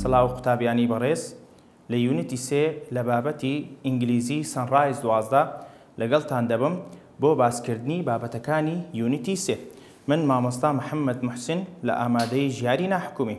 سڵاو قوتابیانی بەڕێز لە یونتی سێ لە بابەتی ئینگلیزی سەنڕایز دوازدە لەگەڵتان دەبم بۆ باسکردنی بابەتەکانی یونتی سێ من مامۆستا محەممەد محسن لە ئامادەی ژیاری ناحکومی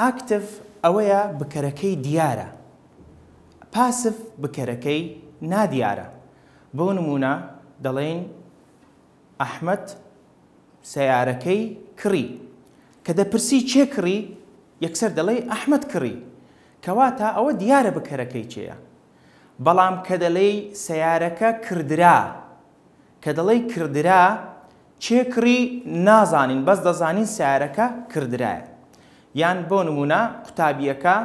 ئاکتڤ ئەوەیە بکەرەکەی دیارە، پاسڤ بکەرەکەی نادیارە. بۆ نموونە دەڵێین ئەحمەد سەیارەکەی کڕی. کە دەپرسی کێ کڕی؟ یەکسەر دەڵێی ئەحمەد کڕی. کەواتە ئەوە دیارە بکەرەکەی کێیە. بەڵام کە دەڵێی سەیارەکە کڕدرا، کە دەڵێی کردرا کێ کڕی نازانین بەس دەزانین سەیارەکە کردرایە یان بۆ نمونە قوتابیەکە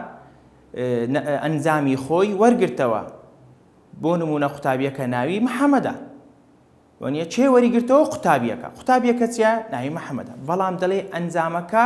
ئەنجامی خۆی وەرگرتەوە بۆ نمونە قوتابیەکە ناوی محەمەدە وەنیە چێ وەریگرتەوە قوتابیەکە قوتابیەکە چیە ناوی محەمەدە بەڵام دەڵێ ئەنجامەکە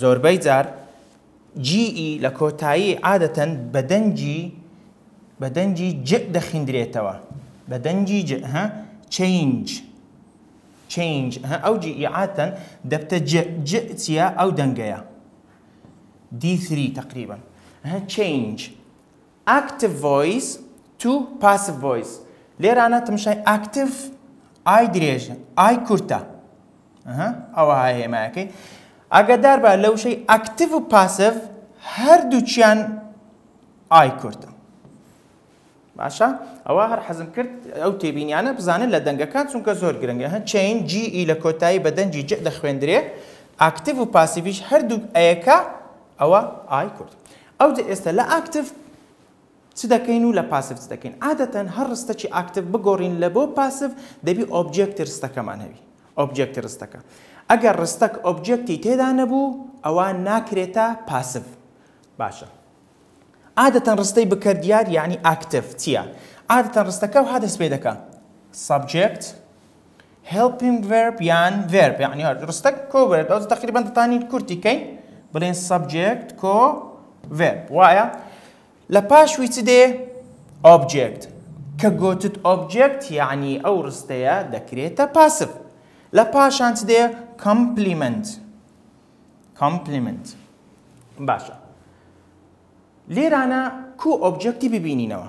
زۆربەی جار جی ئی لە کۆتایی عادەتەن بە دەنگی بە دەنگی ج دەخیندرێتەوە بە دەنگی ج ها چەینج چەینج ها ئەو جی ئی عادەتەن دەبتە ج ج چیە ئەو دەنگەیە دی ثری تقریبا ها چەینج Active Voice to Passive Voice لێرانە تمشای Active ئای درێژە ئای کورتە ئەوەها هێمایەکەی ئاگادار بە لە وشەی ئەکتیڤ و پاسڤ هەردووچیان ئای کورتە باشە ئەوە هەر حەزم کرد ئەو تێبینیانە بزانن لە دەنگەکان چونکە زۆر گرنگە هە چین جی ئی لە کۆتایی بە دەنجی جئ دەخوێندرێ ئاکتیڤ و پاسیڤش هەردوو ئەیەکە ئەوە ئای کورد ئەوجە ئێستە لە ئاکتیڤ چ دەکەین و لە پاسیڤ چ دەکەین؟ عادەتەن هەر ڕستەکی ئاکتیڤ بگۆڕین لە بۆ پاسیڤ دەبی ئۆبجێکتی ڕستەکەمان هەبی، ئۆبجێکتی ڕستەکە. ئەگەر ڕستەک ئۆبجێکتی تێدا نەبوو ئەوا ناکرێتە پاسیڤ. باشە عادەتەن ڕستەی بکەر دیار یانی ئاکتیڤ چییە؟ عادەتەن ڕستەکە ئەوها دەست پێ دەکا، سەبجێکت، Helping verb یان verb یعنی ئەرج ڕستەک کۆ verb ئەوز تقریبا دەتانین کورتی کەین بڵێن subject کۆ verb وایە لە پاش وی چ دێ object کە گوتت object یعنی ئەو ڕستەیە دەکرێتە پاسف لە پاشان چ دێ complement complement باشە لێرانە کو ئۆبجێکتی ببینینەوە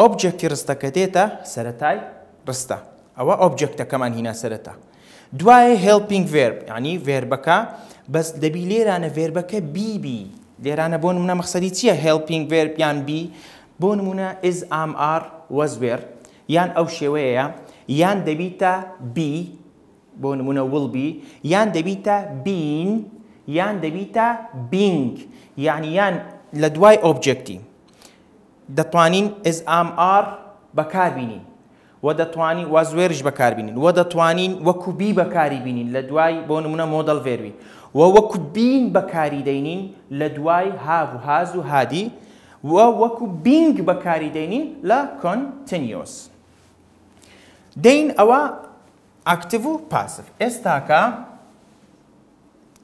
ئۆبجێکتی ڕستە کە دێتە سەرەتای ڕستە ئەوە ئۆبجێکتەکەمان هینا سەرەتا دوایە هێڵپینگ ڤێرب یانی ڤێربەکە بەس دەبی لێرانە ڤێربەکە بی بی لێرانە بۆ نمونە مەخسەدی چییە هێڵپینگ ڤێرب یان بی بۆ نمونە ئز ئام ئار وەز وێر یان ئەو شێوەیە یان دەبیتە بی بۆ نمونە وڵ بی یان دەبیتە بین یان دەبیتە بینگ یعنی یان لە دوای ئۆبجێکتی دەتوانین SMR بەکار بینین و دەتوانین وازوێرش بەکار بینین و دەتوانین وەکو بی بەکاری بینین لە دوای بۆ نمونە مۆدەل ڤێروی و وەکو بین بەکاری دەینین لە دوای هاڤ و هاز و هادی و وەکو بینگ بەکاری دەینین لە کۆنتنیۆس دەین ئەوە ئاکتیڤ و پاسف ئێستاکە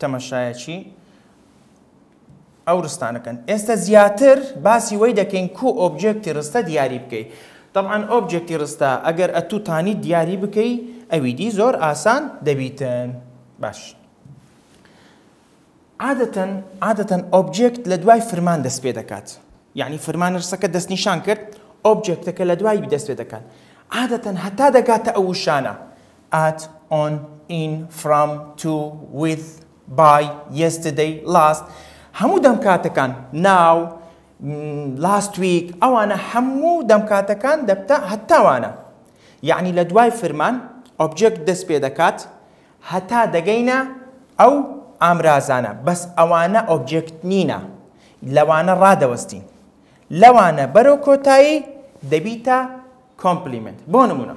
تەمەشایەکی ئەو ڕستانە کەن ئێستە زیاتر باسی وەی دەکەین کو ئۆبجێکتی ڕستە دیاری بکەی تەبعەن ئۆبجێکتی ڕستە ئەگەر ئەتوو تانی دیاری بکەی ئەوی دی زۆر ئاسان دەبیتن باش عادەتەن عادەتەن ئۆبجێکت لە دوای فرمان دەست پێ دەکات یعنی فرمان ڕسەکە دەستنیشان کرد ئۆبجێکتەکە لە دوای دەست پێ دەکات عادەتەن هەتا دەگاتە ئەو شانە ئات ئۆن ئین فرام تو ویت Buy، Yesterday، Last، هەموو دەمکاتەکان، Now، Last week، ئەوانە هەموو دەمکاتەکان دەبتە هەتا وانە یەعنی لە دوای فرمان ئۆبجێکت دەست پێ دەکات هەتا دەگەینە ئەو ئامرازانە بەس ئەوانە ئۆبجێکت نینە لەوانە ڕادەوەستین لەوانە بەرەو کۆتایی دەبیتە کۆمپلیمنت بۆ نمونە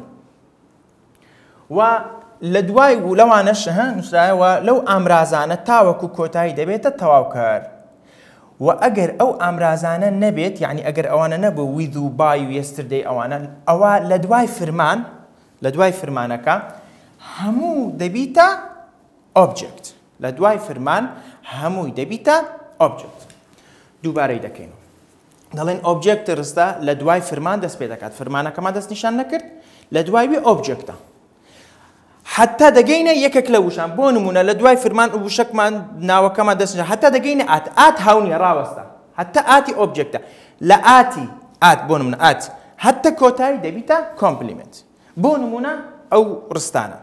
و لە دوای و لەوانەش ها نووسرایە و لەو ئامرازانە تاوەکو کۆتایی دەبێتە تەواو کار و ئەگەر ئەو ئامرازانە نەبێت یعنی ئەگەر ئەوانە نەبوو ویز و بای و یەستردەی ئەوانە ئەوە لە دوای فرمان لە دوای فرمانەکە هەموو دەبیتە ئۆبجێکت لە دوای فرمان هەمووی دەبیتە ئۆبجێکت دووبارەی دەکەین دەڵێن ئۆبجێکترس دا لە دوای فرمان دەست پێ دەکات فرمانەکەمان دەست نیشان نەکرد لە دوای وێ ئۆبجێکتە حتا دەگەینە یەکێک لە وشان بۆ نمونە لە دوای فرمان و وشکمان ناوەکەمان دەست حتا دەگەینە ئات ئات هاونیە ڕاوەستە حتا ئاتی ئۆبجێکتە لە ئاتی ئات بۆ نمونە ئات حتا کۆتایی دەبیتە کۆمپلیمنت بۆ نمونە ئەو ڕستانە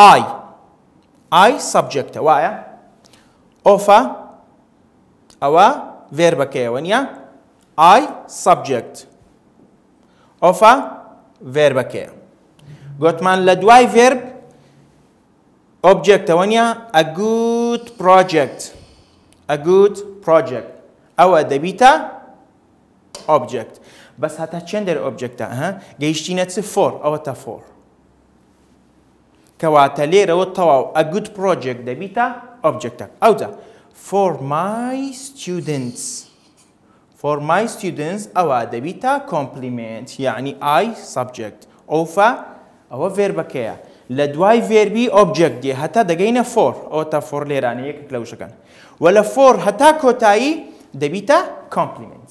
ئای ئای سەبجێکتە وایە ئۆفا ئەوە ڤێربەکەیەوە نیە I subject of a ڤێربەکەیە گۆتمان لە دوای ڤێرب ئۆبجێکتەوە نیە a good project a good project ئەوە دەبیتە ئۆبجێکت بەس هەتا چێن دەر ئۆبجێکتە ها گەیشتینە چ فۆر ئەوە تا فۆر کەواتە لێرەوە تەواو a good project دەبیتە object ئەوجا for my students for my students ئەوە دەبیتە complement یعنی I subject ئەوفا ئەوە ڤێربەکەیە لە دوای ڤێربی ئۆبجێکت دی هەتا دەگەینە فۆر ئەوە تا فۆر لێرانە یەکت لە وشەکان و لە فۆر هەتا کۆتایی دەبیتە کۆمپلیمنت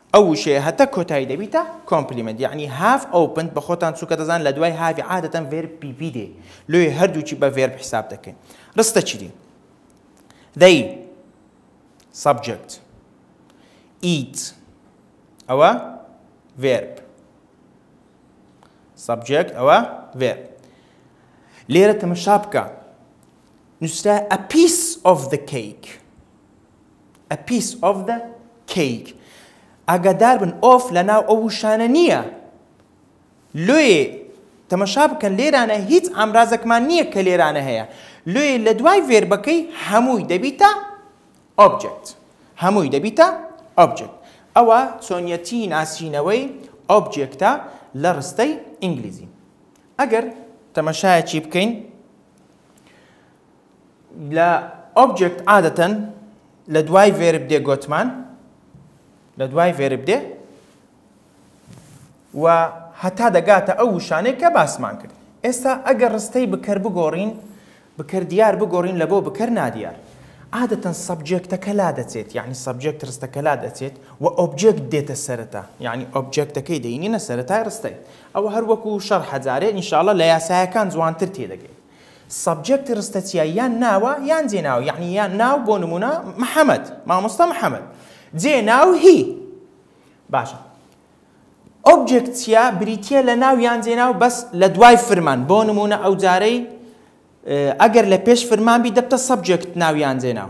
ئەو وشەیە هەتا کۆتایی دەبیتە کۆمپلیمێنت یەعنی هاف ئۆپند بە خۆتان چونکە دەزان لە دوای هاڤی عادەتەن ڤێرب پی پی دێ لۆیێ هەردووکی بە ڤێرب حیساب دەکەین ڕستە چی دێ they subject eat ئەوە ڤێرب سەبجێکت ئەوە وێ لێرە تەمەشا بکە نووسرا ئەپیس ئۆف دە کەیک A piece of the cake ئاگاداربن of لەناو ئەو وشانە نییە لۆیێ تەمەشا بکەن لێرانە هیچ ئامرازەکمان نییە کە لێرانە هەیە لۆیێ لە دوای ڤێربەکەی هەمووی دەبیتە ئۆبجێکت هەمووی دەبیتە ئۆبجێکت ئەوە چۆنیەتی ناسینەوەی ئۆبجێکتە لە ڕستەی ئینگلیزی ئەگەر تەمەشایەکی بکەین لە ئۆبجێکت عادەتەن لە دوای ڤێرب دێ گۆتمان لە دوای ڤێرب دێ و هەتا دەگاتە ئەو وشانەی کە باسمان کرد ئێستا ئەگەر ڕستەی بکەر بگۆڕین بکەر دیار بگۆڕین لە بۆ بکەر نادیار عادەتەن سەبجێکتەکە لا دەچێت یعنی سەبجێکت ڕستەکە لا دەچێت و ئۆبجێکت دێتە سەرەتا یعنی ئۆبجێکتەکەی دەینینە سەرەتای ڕستەی ئەوە هەروەکو شەڕ حەجارێ ئینشاالله لە یاسایەکان جوانتر تێدەگەین سەبجێکتی ڕستە چیە یان ناوە یان جێ ناوە یەعنی یان ناو بۆ نمونە محمد مامۆستا محمد جێ ناو هی باشە ئۆبجێکت چیە بریتە لە ناو یان جێ ناو بەس لە دوای فرمان بۆ نمونە ئەو جارەی ئەگەر لە پێش فرمان بی دەبتە سەبجێکت ناو یان جێ ناو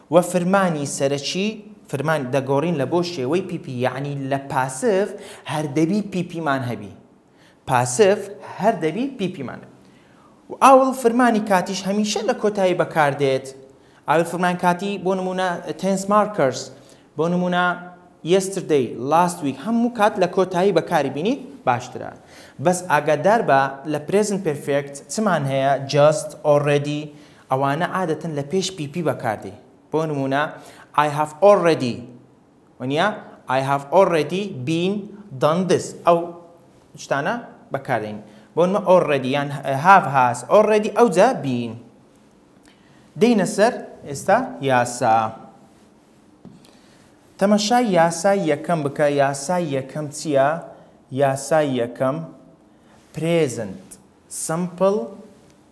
و فرمانی سەرەکی، فرمان، دەگۆڕین لە بۆ شێوەی پی پی، یەعنی لە پاسڤ هەر دەبی پی پیمان هەبی. پاسڤ هەر دەبی پی پیمان هەبی. و ئاول فرمانی کاتیش هەمیشە لە کۆتایی بەکار دێت. ئاول فرمان کاتی، بۆ نموونە، تێنس مارکەرس، بۆ نموونە، یەستردەی، لاست ویک، هەموو کات لە کۆتایی بەکاری بینیت باشترە. بەس ئاگادار بە لە پرێزنت پێرفێکت چمان هەیە، جەست، ئۆڵرێدی، ئەوانە عادەتەن لە پێش پی پی بەکاردێ بۆ نموونە I have already وەنیە I have already been done this ئەو شتانە بەکاردێن بۆ نمە already یان have has already ئەو جا been دێنە سەر ئێستا یاسا تەمەشا یاسای یەکەم بکە یاسای یەکەم چییە یاسای یەکەم present simple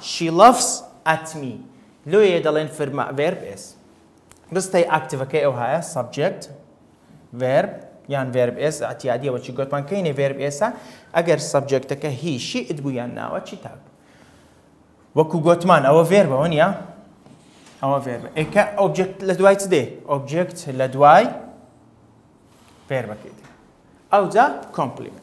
She laughs at me. لۆیێ دەڵێن فرمە، Verb is. ڕستەی ئاکتڤەکەی ئەوهایە، Subject، Verb، یان Verb is، ئەعتیادییە وەچی گۆتمان کەینێ Verb is ە، ئەگەر سەبجێکتەکە He، She، It بوو یان ناوە چی تاک بوو؟ وەکو گۆتمان ئەوە Verb ە وە نیە؟ ئەوە Verb ە. ئێکە ئۆبجێکت لە دوای چ دێ؟ ئۆبجێکت لە دوای Verb ەکەی دێ. ئەوجا Complement.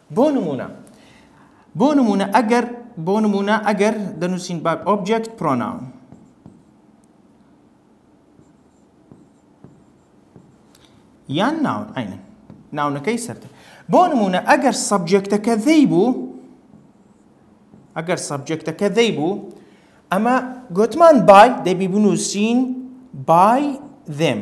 بۆ نموونە بۆ نموونە ئەگەر بۆ نموونە ئەگەر دەنووسین باک ئۆبجێکت پرۆناون یان ناون عینە ناونەکەی سەرتە بۆ نمونە ئەگەر سەبجێکتەکە دەی بوو ئەگەر سەبجێکتەکە دەی بوو ئەمە گوتمان بای دەبی بنووسین بای دێم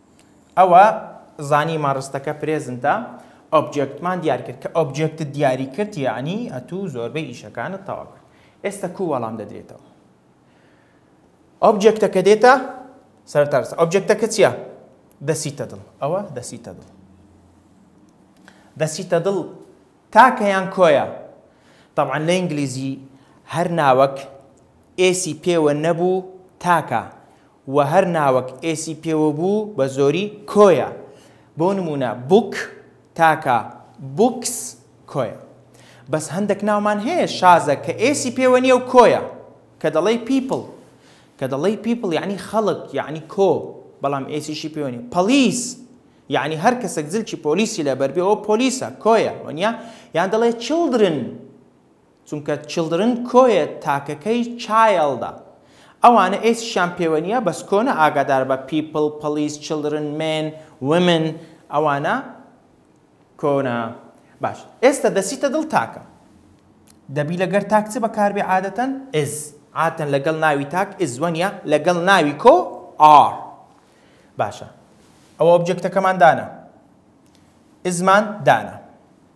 ئەوە زانیمان ڕستەکە پرێزنتە ئۆبجێکتمان دیار کرد کە ئۆبجێکتت دیاری کرد یعنی ئەتوو زۆربەی ئیشەکانت تەوا کرد ئێستا کو وەڵام دەدرێتەوە ئۆبجێکتەکە دێتە سەرتارسە ئۆبجێکتەکە چییە دەسیتە دڵ ئەوە دەسیتە دڵ دەسیتە دڵ تاکەیان کۆیە طبعا لە ئینگلیزی هەر ناوەک ئێسی پێوە نەبوو تاکە و هەر ناوەک ئێسی پێوە بوو بە زۆری کۆیە. بۆ نموونە بووک، تاکە، بووکس، کۆیە. بەس هەندەک ناومان هەیە شازە کە ئێسی پێوە نییە و کۆیە. کە دەڵێی پیپڵ، کە دەڵێی پیپڵ یانی خەڵک، یانی کۆ، بەڵام ئێسیشی پێوە نییە. پەڵیس، یانی هەر کەسەک زلکی پۆلیسی لەبەر بێ ئەوە پۆلیسە، کۆیە، وەنیە؟ یان دەڵێی چڵدرن. چونکە چڵدرن کۆیە تاکەکەی چایڵدە ئەوانە ئێسکیشان پێوەنیە بەس کۆنە ئاگاداربە پیپڵ پڵیس چڵدرن مێن ومن ئەوانە کۆنە باش ئێستا دەسیتە دڵ تاکە دەبی لەگەر تاک چ بەکاربێ عادەتەن ئز عاتەن لەگەڵ ناوی تاک ئز وەنیە لەگەڵ ناوی کۆ ئاڕ باشە ئەوە ئۆبجێکتەکەمان دانا ئزمان دانا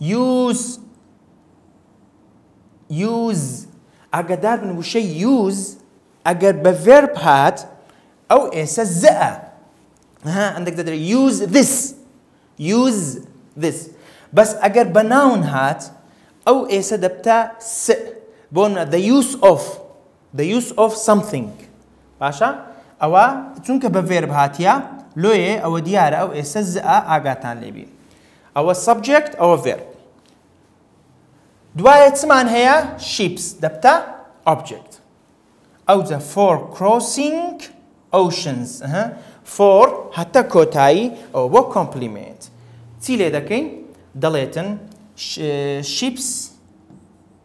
یوز یوز ئاگادار بن وشەی یوز ئەگەر بە ڤێرب هات ئەو ئێسە زە ها ئەندێک دەدرێت یوز ذس یوز ذس بەس ئەگەر بە ناون هات ئەو ئێسە دەبتە س بۆ نە دە یوز ئۆف The use of something باشە ئەوە چونکە بە ڤێرب هاتیە لۆیێ ئەوە دیارە ئەو ئێسە زئا ئاگاتان لێبی ئەوە سەبجێکت ئەوە ڤێرب دوایە چمان هەیە شیپس دەبتە ئۆبجێکت ئەوجە فۆر کرۆسینگ ئۆشنز فۆر هەتا کۆتایی ئەو بۆ کۆمپلیمنت چی لێ دەکەین دەڵێتن شیپس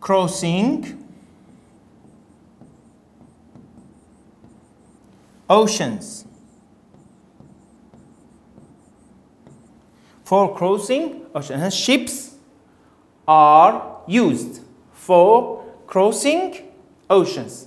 crossing oceans for crossing oceans ships are used for crossing oceans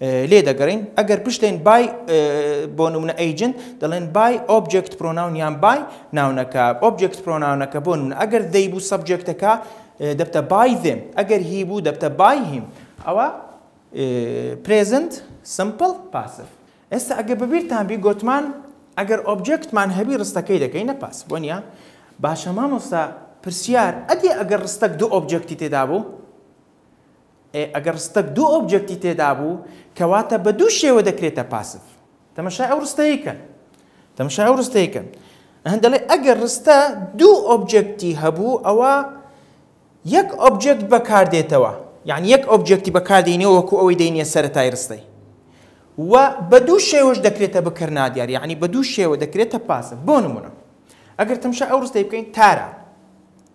لێ دەگەڕێین ئەگەر بشلێن بای بۆ نمونە ئەیجنت دەڵێن بای ئۆبجێکت پرۆناون یان بای ناونەکە ئۆبجێکت پرۆناونەکە بۆ نمونە ئەگەر دەی بوو سەبجێکتەکە دەبتە بای دێم ئەگەر هی بوو دەبتە بای هیم ئەوە پرێزنت سمپل پاسف ئێستا ئەگە بەبییرتان بی گوتمان ئەگەر ئۆبجێکتمان هەبی ڕستەکەی دەکەین نە پاس بۆ نیە باشە مامۆستا پرسیار ئەدی ئەگەر ڕستەک دوو ئۆبجێکتی تێدا بوو ئێ ئەگەر ڕستەک دوو ئۆبجێکتی تێدابوو کەواتە بە دوو شێوە دەکرێتە پاسڤ. تەمەشای ئەو ڕستەی کەن. تەمەشای ئەو ڕستەی کەن. ئەهەن دەڵێ ئەگەر ڕستە دوو ئۆبجێکتی هەبوو ئەوە یەک ئۆبجێکت بەکاردێتەوە. یعنی یەک ئۆبجێکتی بەکاردێنەوە وەکو ئەوەی دەینە سەرەتای ڕستەی. و بە دوو شێوەش دەکرێتە بکەر نادیار یعنی بە دوو شێوە دەکرێتە پاسڤ. بۆ نمونە ئەگەر تەمشای ئەو ڕستەی بکەین تارا.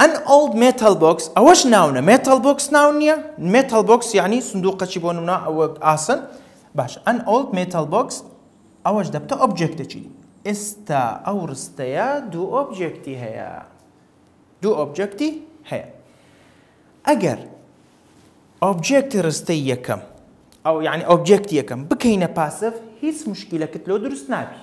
ئەن ئۆڵد مێتەڵ بۆکس ئەوەش ناونە مێتەڵ بۆکس ناو نییە مێتەڵ بۆکس یعنی سندوقەچی بۆ نمنا ئەوە ئاسن باش ئەن ئۆڵد مێتەڵ بۆکس ئەوەش دەبتە ئۆبجێکتەچی ئێستا ئەو ڕستەیە دوو ئۆبجێکتی هەیە دوو ئۆبجێکتی هەیە ئەگەر ئۆبجێکتی ڕستەی یەکەم ئەو یعنی ئۆبجێکتی یەکەم بکەینە پاسف هیچ مشکلەکەت لۆ دروست نابی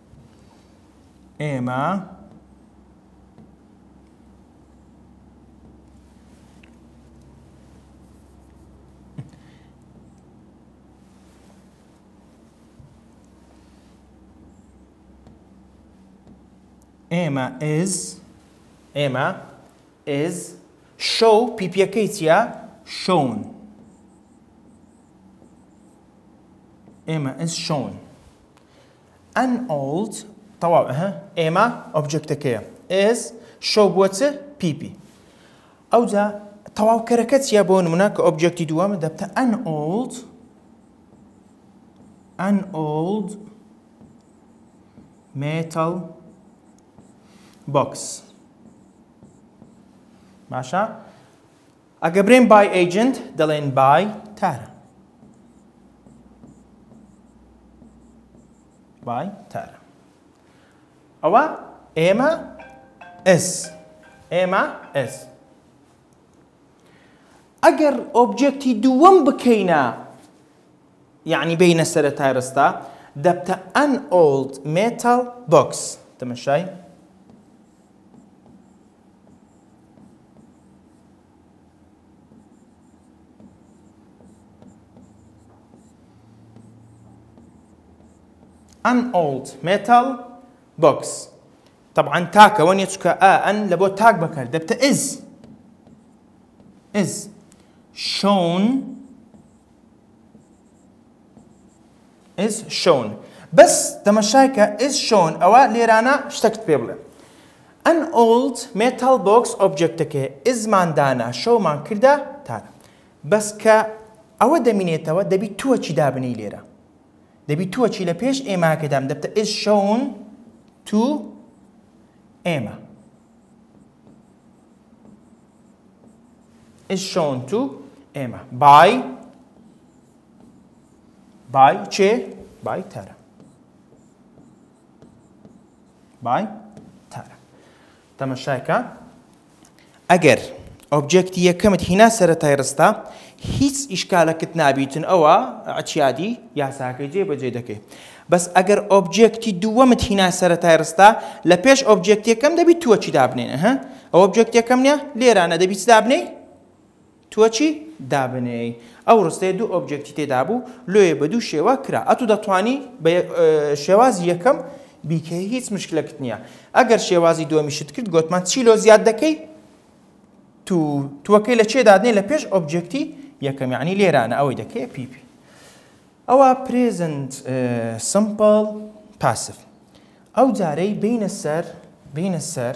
ئێمە ئێمە ئز ئێمە ئز شەو پیپەکەی چیە شەون ئێمە ئز شەون ئەن ئۆڵد، تەواو ئه. ئێما ئۆبجێکتەکەیە. ئێز، شەو بووە چ؟ پی پی. ئەوجا تەواوکەرەکە چییە بۆ نموونە کە ئۆبجێکتی دووەمە دەبتە ئەن ئۆڵد ئەن ئۆڵد مێتەڵ بۆکس باشە؟ ئەگە برێن بای ئەیجنت دەڵێن بای تارە بای تارە ئەوە ئێمە ئس ئێمە ئس ئەگەر ئۆبجێکتی دووەم بکەینە یعنی بینە سەرە تارستا دەبتە ئەن ئۆڵد مێتال بۆکس تەمەشای ئەن ئۆڵد مێتال بۆکس طبعا تاکەوە نیە چکە ئا ئەن لە بۆ تاک بەکار دەبتە ئز ئز شۆن ئیز شۆن بەس تەمەشاکە ئیز شۆن ئەوە لێرانە شتەکت پێ بڵێم ئەن ئۆڵد مێتاڵ بۆکس ئۆبجێکتەکەی ئیزمان دانا شۆمان کردە تار بەس کە ئەوە دەمینێتەوە دەبی تووە چی دابنی لێرە دەبی تووە چی لە پێش ئێماکەدام دەبتە ئیز شۆن تو ئێمە ئیز شۆن تو ئێمە بای بای چێ بای تارە بای تارە تەمەشایکە ئەگەر ئۆبجێکتی یەکەمت هینا سەرەتای ڕستە هیچ ئیشکالەکت نابیتن ئەوە ئەچیادی یاساکە جێ بەجێ دەکەیت بەس ئەگەر ئۆبجێکتی دووەمت هینا سەرەتای ڕستە لە پێش ئۆبجێکتەکەم دەبیت تووەچی دابنێنە ها ئەو ئۆبجێکتەکەم نیە لێرانە دەبیت دابنێ تۆ چی دابنێی ئەو ڕستەیە دوو ئۆبجێکتی تێدا بوو لۆیە بە دوو شێوە کرا ئەتو دەتوانی بە شێوازی یەکەم بیکەی هیچ مشکلەکت نییە ئەگەر شێوازی دووەمیشت کرد گوتمان چی لۆ زیاد دەکەی تو توەکەی لە چێ دادنێ لە پێش ئۆبجێکتی یەکەم یعنی لێرانە ئەوەی دەکەی پی پی ئەوە پرێزنت سمپڵ پاسف ئەو جارەی بینە سەر بینە سەر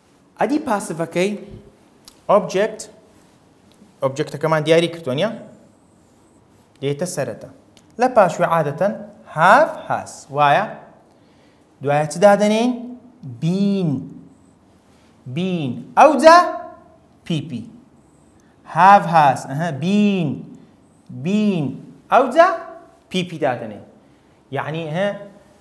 ئەدی پاسڤەکەی ئۆبجێکت ئۆبجێکتەکەمان دیاری کردووە نیە دێتە سەرەتا لە پاشوێ عادەتەن هاف هاس وایە دوایە چ دادەنین بین بین ئەوجا پیپی هاف هاس بین بین ئەوجا پیپی دادەنێن یعنی هە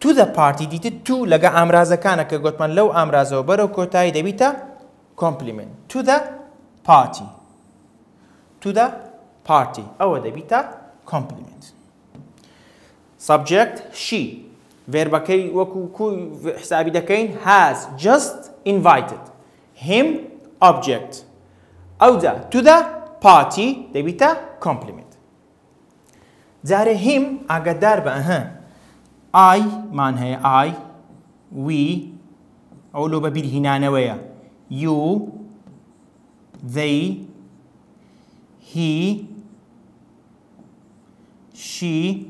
تو دە پارتی دیتت تو لەگە ئامرازەکانە کە گۆتمان لەو ئامرازەوە بەرەو کۆتایی دەبیتە کۆمپلیمنت تو دە پارتی تو دە پارتی ئەوە دەبیتە کۆمپلیمنت سەبجێکت شی ڤێربەکەی وەکو کو حسابی دەکەین هاز جست ئینڤایتد هیم ئۆبجێکت ئەوجا تو دە پارتی دەبیتە کۆمپلیمنت جارێ هیم ئاگادار بە ئەهە ئای مان هەیە ئای وی ئەو لۆ بەبیر هینانەوەیە یو ذەی هی شی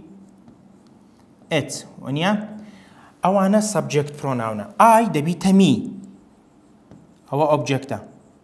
ئەت وەنیە ئەوانە سەبجێکت پرۆناونە ئای دەبی تەمی ئەوە ئۆبجێکتە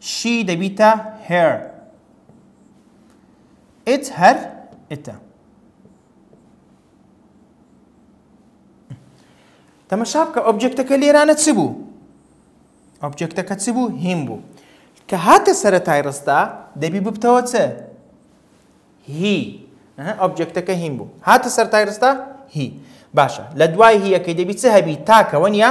شی دەبیتە هێر ئیت هەر ئێتە تەمەشا بکە ئۆبجێکتەکە لێرانە چ بوو ئۆبجێکتەکە چ بوو هیم بوو کە هاتە سەرەتای ڕستا دەبی ببتەوە چ هی ئۆبجێکتەکە هیم بوو هاتە سەرتای ڕستا هی باشە لە دوای هیەکەی دەبی چ هەبی تاکەوەن یا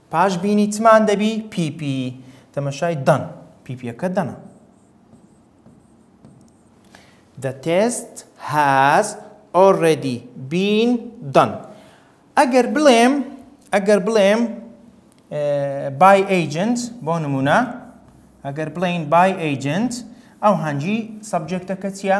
پاش بینی چمان دەبی پی پی تەمەشای دەن پی پیەکە دەنە The test has already been done ئەگەر بڵێم ئەگەر بڵێم by agent بۆ نمونە ئەگەر بڵێین by agent ئەو هەنجی سەبجێکتەکە چییە؟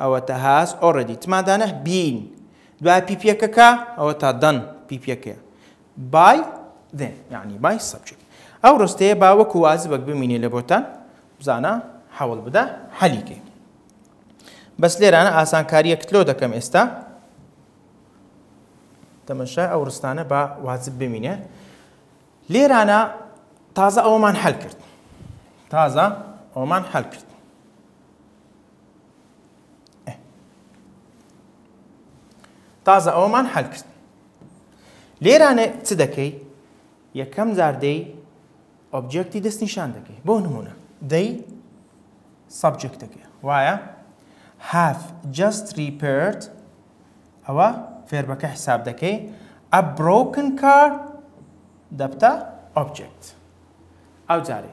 ئەوەتا هاز ئۆڕێدی تمادانە بین دوای پیپیەکەکە ئەوە تا دەن پیپیەکەیە بای دێن یعنی بای سەبجێک ئەو ڕستەیە با وەکو وازبەک بمینێ لە بۆتان بزانە حەوڵ بدە حەلیکەی بەس لێرانە ئاسانکاریە کتلۆ دەکەم ئێستا تەمەشای ئەو ڕستانە بە وازب بمینێ لێرانە تازە ئەومان حل کرد تازە ئەومان حل کرد تازە ئەوەمان حەل کرد لێرانێ چ دەکەی یەکەم جار دەی ئۆبجێکتی دەست نیشان دەکەی بۆ نمونە دەی سەبجێکتەکە وایە هاف جەست ریپرد ئەوە فێربەکە حساب دەکەی ئە برۆکن کار دەبتە ئۆبجێکت ئەو جارێ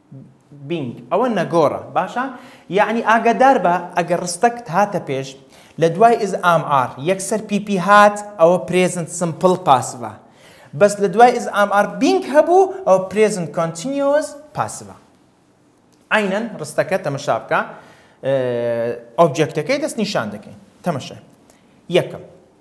بینگ ئەوە نەگۆڕە باشە یەعنی ئاگەدار بە ئەگەر ڕستەکت هاتە پێش لە دوای ئز ئام ئار یەکسەر پی پی هات ئەوە پرێزنت سمپڵ پاسڤە بەس لە دوای ئز ئام ئار بینگ هەبوو ئەوە پرێزنت کۆنتینیۆس پاسڤە عینەن ڕستەکە تەمەشا بکە ئۆبجێکتەکەی دەست نیشان دەکەین تەمەشای یەکەم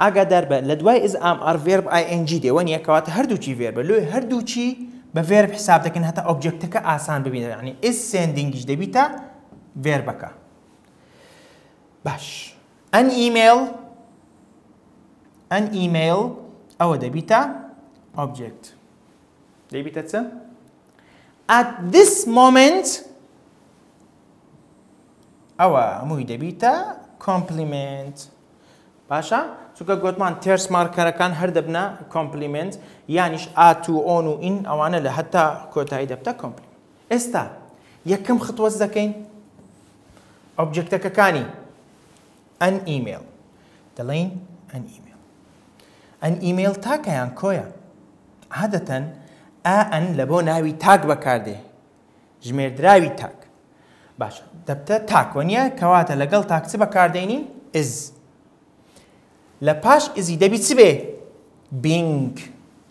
ئاگاداربە لە دوای is am are ڤێرب ئای ئێن جی دێ وە نیە کەواتە هەردووکی ڤێربە لۆیە هەردووکی بە ڤێرب حساب دەکەین هەتا ئۆبجێکتەکە ئاسان ببینە یعنی is sending یش دەبیتە ڤێربەکە باش ئەن ئیمەیڵ ئەن ئیمەیڵ ئەوە دەبیتە ئۆبجێکت دەبیتە چ؟ at this moment ئەوە هەمووی دەبیتە کۆمپلیمنت باشە چونکە گۆتمان تێرس مارکەرەکان هەر دەبنە کۆمپلیمنت یانیش ئات و ئۆن و ئین ئەوانە لە هەتا کۆتایی دەبتە کۆمپلی ئێستا یەکەم خطوەز دەکەین ئۆبجێکتەکەکانی ئەن ئیمێل دەڵین ئەن ئیمێل ئەن ئیمێل تاکەیان کۆیە عادەتەن ئا ئەن لە بۆ ناوی تاک بەکاردێ ژمێردراوی تاک باش دەبتە تاک وەنیە کەواتە لەگەڵ تاک چ بەکاردێنین ئز لە پاش ئزی دەبی چ بێ بینگ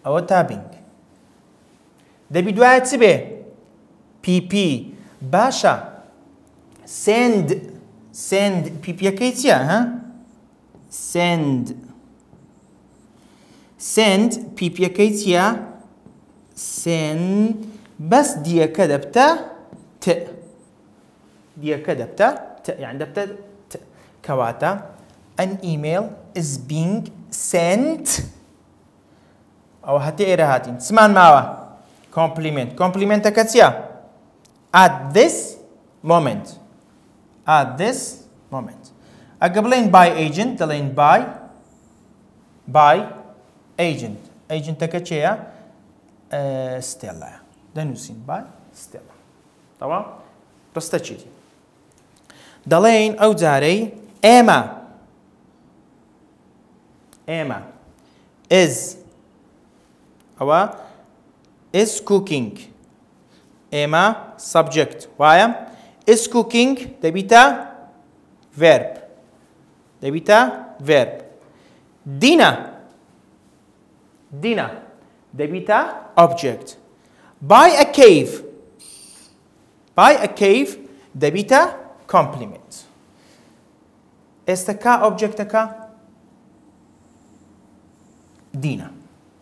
ئەوە تا بینگ دەبی دوایە چ بێ PP باشە سند سند پیپەکەی چییە ها؟ سند سند پیپیەکەی چییە؟ سن بەس دیەکە دەبتە ت دیەکە دەبتە ت یان دەبتە ت کەواتە ئەن ئیمەیل ئز بینگ سنت ئەوە هەتە ئێرە هاتین چمان ماوە کۆمپلیمنت کۆمپلیمنتەکە چییە؟ At this moment At this moment ئەگە بڵێن by agent دەڵێن by by agent ئەیجنتەکە چێە؟ ستێلایە دەنووسین by ستێلا تەواو ڕستە چیتی دەڵێین ئەو جارەی ئێمە ئێمە ئز ئەوە Is cooking ئێمە سەبجێکت وایە Is cooking دەبیتە ڤێرب دەبیتە ڤێرب دینا دینا دەبیتە ئۆبجێکت بای ئە کەیڤ بای ئە کەیڤ دەبیتە کۆمپلیمنت ئێستا کا ئۆبجێکتەکە دینە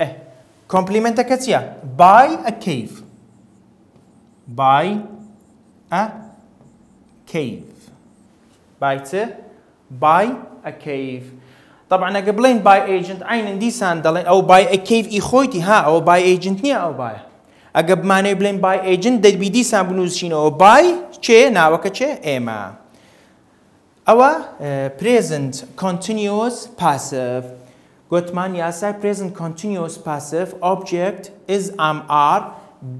ئه کۆمپلیمێنتەکە چیە بای ئە کەیڤ بای ئە کەیڤ بای چ بای ئە کەیڤ طبعا ئەگە بڵین بای ئەیجنت عینن دیسان دەڵێن ئەو بای ئە کەیڤ ئی خۆیتی ها ئەو بای ئەیجنت نییە ئەو بایە ئەگە بمانەی بڵێن بای ئەیجنت دەربی دیسان بنووسینەوە بای چێ ناوەکە چێ ئێمە ئەوە پرێزنت کۆنتنیۆس پاسڤ گۆتمان یاسای پرێزنت کۆنتنیۆس پاسڤ ئۆبجێکت ئیز ئام ئار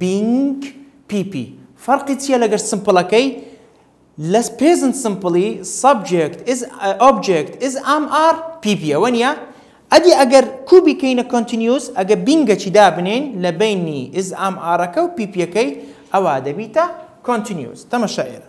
بینگ پی پی فەرقی چیە لەگەر سمپڵەکەی لە پرێزنت سمپڵی سەبجێکت ئیز ئۆبجێکت ئیز ئام ئار پی پی ئەوە نیە ئەدی ئەگەر کو بیکەینە کۆنتنیۆس ئەگە بینگەکی دابنین لە بینی ئیز ئام ئارەکە و پی پیەکەی ئەوا دەبیتە کۆنتنیۆس تەمەشا ئێرە